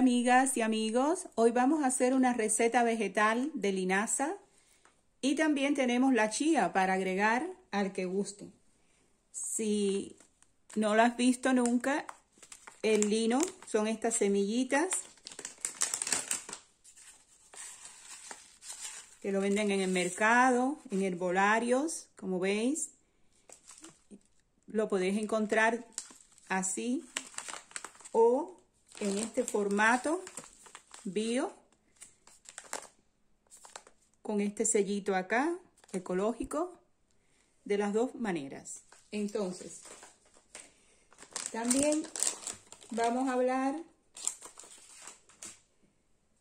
amigas y amigos, hoy vamos a hacer una receta vegetal de linaza y también tenemos la chía para agregar al que guste. Si no lo has visto nunca, el lino son estas semillitas que lo venden en el mercado, en herbolarios, como veis. Lo podéis encontrar así o en este formato bio con este sellito acá ecológico de las dos maneras. Entonces también vamos a hablar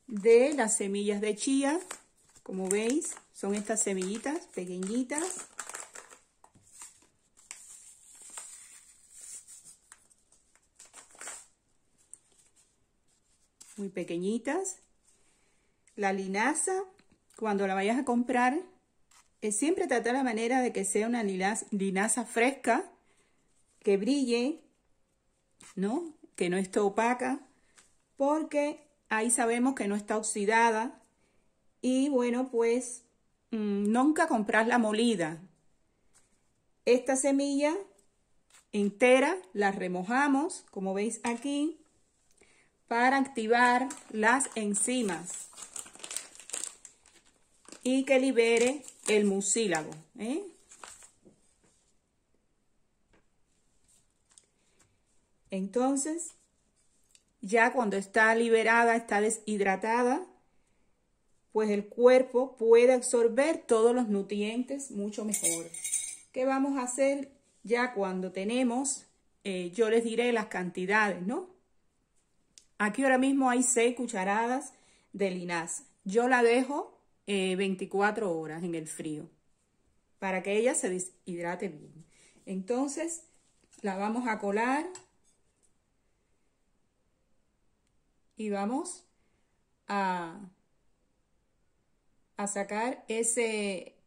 de las semillas de chía. Como veis son estas semillitas pequeñitas muy pequeñitas. La linaza, cuando la vayas a comprar, es siempre tratar la manera de que sea una linaza, fresca, que brille, ¿no? Que no esté opaca, porque ahí sabemos que no está oxidada. Y bueno, pues mm, nunca comprar la molida. Esta semilla entera la remojamos, como veis aquí, para activar las enzimas y que libere el mucílago. ¿eh? Entonces, ya cuando está liberada, está deshidratada, pues el cuerpo puede absorber todos los nutrientes mucho mejor. ¿Qué vamos a hacer ya cuando tenemos? Eh, yo les diré las cantidades, ¿no? Aquí ahora mismo hay 6 cucharadas de linaza. Yo la dejo 24 eh, horas en el frío para que ella se deshidrate bien. Entonces la vamos a colar y vamos a, a sacar ese,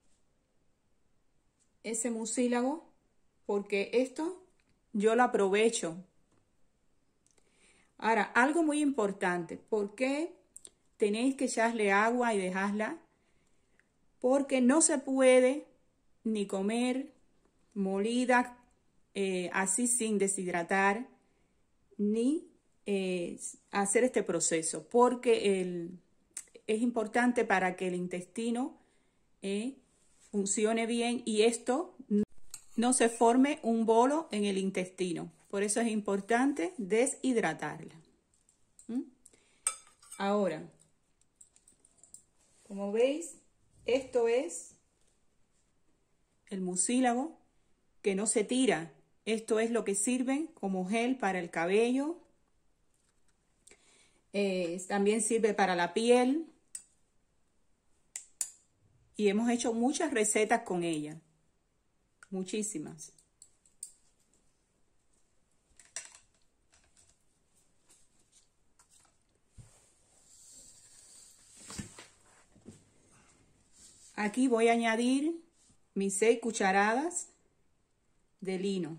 ese mucílago porque esto yo lo aprovecho Ahora, algo muy importante, ¿por qué tenéis que echarle agua y dejarla? Porque no se puede ni comer molida eh, así sin deshidratar, ni eh, hacer este proceso, porque es importante para que el intestino eh, funcione bien y esto no se forme un bolo en el intestino. Por eso es importante deshidratarla. ¿Mm? Ahora, como veis, esto es el mucílago que no se tira. Esto es lo que sirve como gel para el cabello. Eh, también sirve para la piel. Y hemos hecho muchas recetas con ella. Muchísimas. Aquí voy a añadir mis seis cucharadas de lino.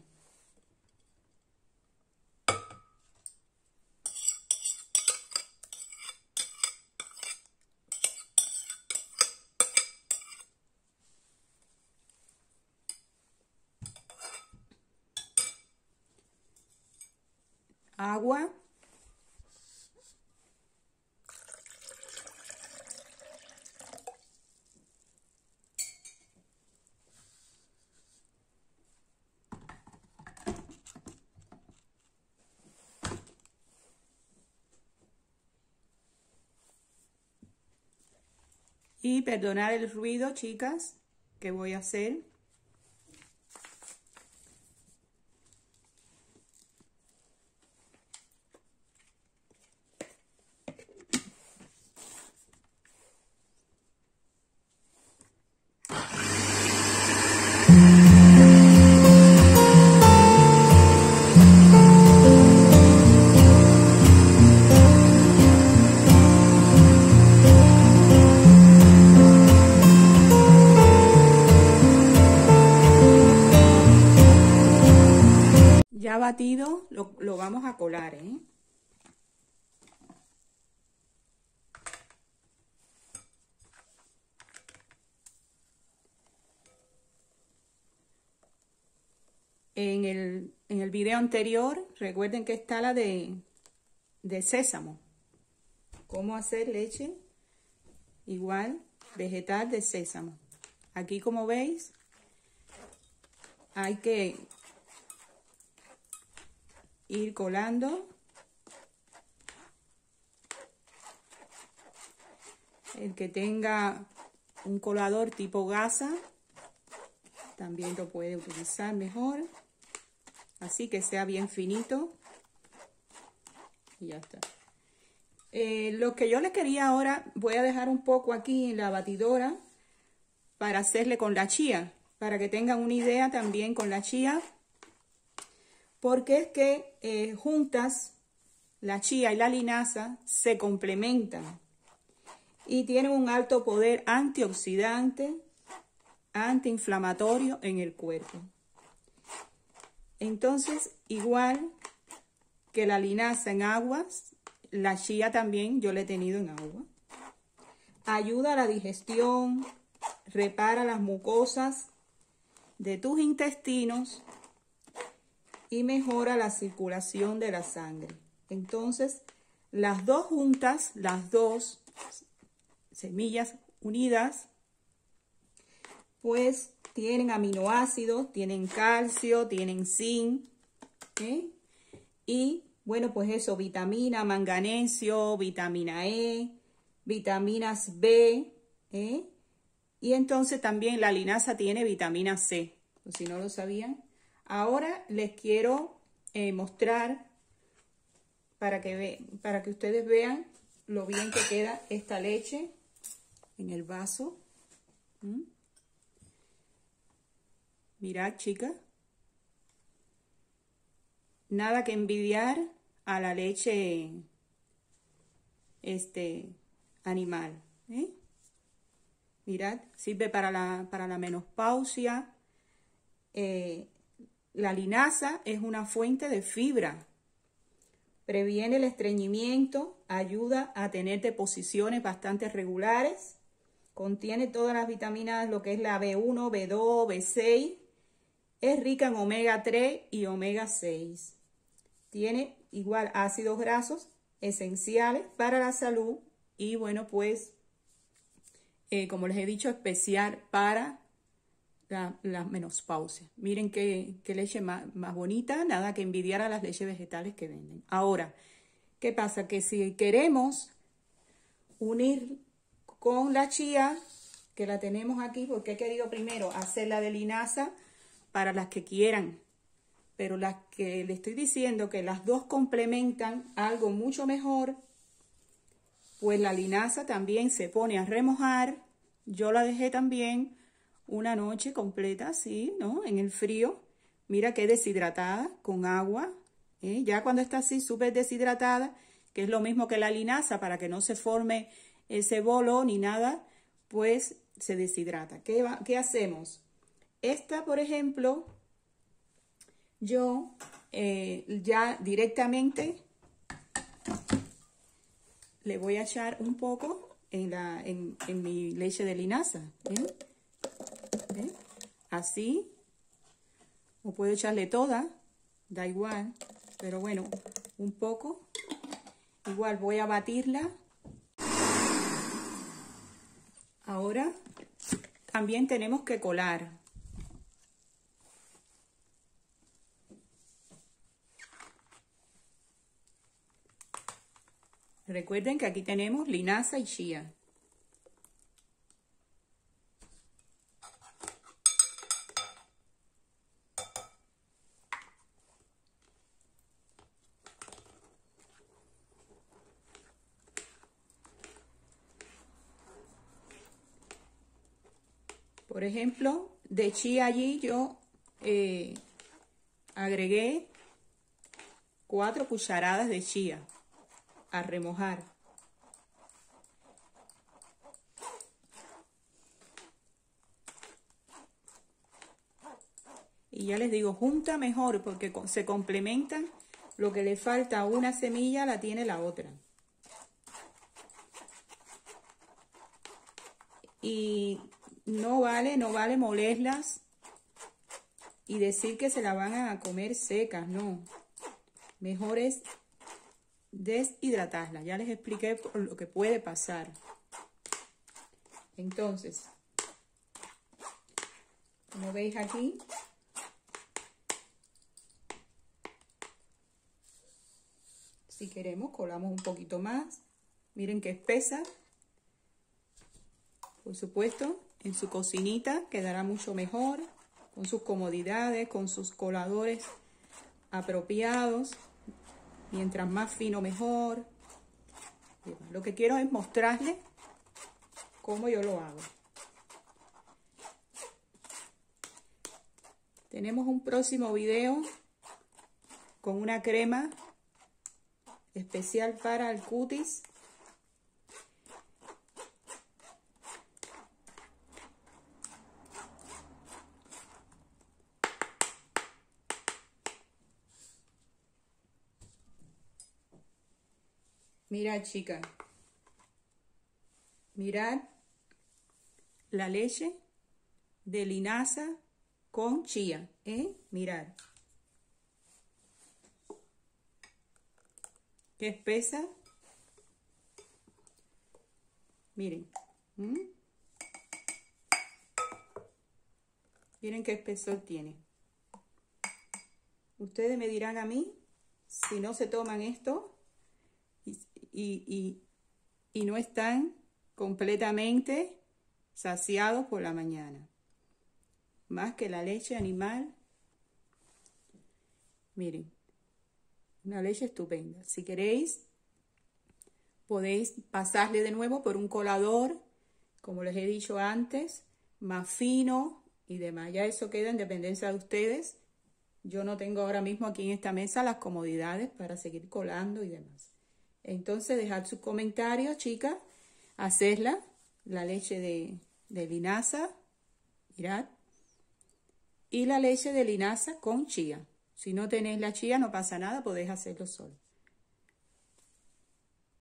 Agua. Y perdonar el ruido, chicas, que voy a hacer. lo, vamos a colar, ¿eh? En el, en el video anterior, recuerden que está la de, de sésamo. Cómo hacer leche igual vegetal de sésamo. Aquí como veis, hay que ir colando. El que tenga un colador tipo gasa también lo puede utilizar mejor. Así que sea bien finito. Y ya está. Eh, lo que yo le quería ahora voy a dejar un poco aquí en la batidora para hacerle con la chía para que tengan una idea también con la chía porque es que eh, juntas la chía y la linaza se complementan y tienen un alto poder antioxidante, antiinflamatorio en el cuerpo. Entonces, igual que la linaza en aguas, la chía también yo la he tenido en agua. Ayuda a la digestión, repara las mucosas de tus intestinos y mejora la circulación de la sangre. Entonces, las dos juntas, las dos semillas unidas, pues tienen aminoácidos, tienen calcio, tienen zinc, y bueno, pues eso, vitamina, manganesio, vitamina E, vitaminas B, ¿eh? y entonces también la linaza tiene vitamina C, si no lo sabían. Ahora les quiero eh, mostrar para que, para que ustedes vean lo bien que queda esta leche en el vaso. ¿Mm? Mirad, chicas. Nada que envidiar a la leche este, animal. ¿eh? Mirad, sirve para la, para la menopausia, eh, la linaza es una fuente de fibra. Previene el estreñimiento, ayuda a tener deposiciones bastante regulares. Contiene todas las vitaminas, lo que es la B1, B2, B6. Es rica en omega 3 y omega 6. Tiene igual ácidos grasos esenciales para la salud y bueno, pues, eh, como les he dicho, especial para la, la. Miren qué, leche más, bonita, nada que envidiar a las leches vegetales que venden. Ahora, ¿qué pasa? Que si queremos unir con la chía, que la tenemos aquí, porque he querido primero hacer la de linaza para las que quieran, pero las que le estoy diciendo que las dos complementan algo mucho mejor, pues la linaza también se pone a remojar, yo la dejé también una noche completa así, ¿no? En el frío. Mira que deshidratada, con agua. ¿eh? Ya cuando está así súper deshidratada, que es lo mismo que la linaza, para que no se forme ese bolo ni nada, pues se deshidrata. ¿Qué, qué hacemos? Esta, por ejemplo, yo eh, ya directamente le voy a echar un poco en, la, en, en mi leche de linaza. ¿eh? Así. O puedo echarle toda. Da igual. Pero bueno, un poco. Igual voy a batirla. Ahora también tenemos que colar. Recuerden que aquí tenemos linaza y chía. Por ejemplo, de chía allí yo eh, agregué cuatro cucharadas de chía a remojar. Y ya les digo, junta mejor porque se complementan. Lo que le falta a una semilla la tiene la otra. Y no vale, no vale molerlas y decir que se la van a comer secas, no. Mejor es deshidratarla. Ya les expliqué lo que puede pasar. Entonces, como veis aquí, si queremos colamos un poquito más. Miren que espesa. Por supuesto, en su cocinita quedará mucho mejor, con sus comodidades, con sus coladores apropiados. Mientras más fino, mejor. Lo que quiero es mostrarles cómo yo lo hago. Tenemos un próximo video con una crema especial para el cutis. Mirad, chicas. Mirad la leche de linaza con chía, ¿eh? Mirad. Qué espesa. Miren. Miren qué espesor tiene. Ustedes me dirán a mí si no se toman esto y, no están completamente saciados por la mañana. Más que la leche animal. Miren, una leche estupenda. Si queréis, podéis pasarle de nuevo por un colador, como les he dicho antes, más fino y demás. Ya eso queda en dependencia de ustedes. Yo no tengo ahora mismo aquí en esta mesa las comodidades para seguir colando y demás. Entonces, dejad sus comentarios, chicas. Hacedla, la leche de, de linaza, mirad. Y la leche de linaza con chía. Si no tenéis la chía, no pasa nada, podéis hacerlo solo.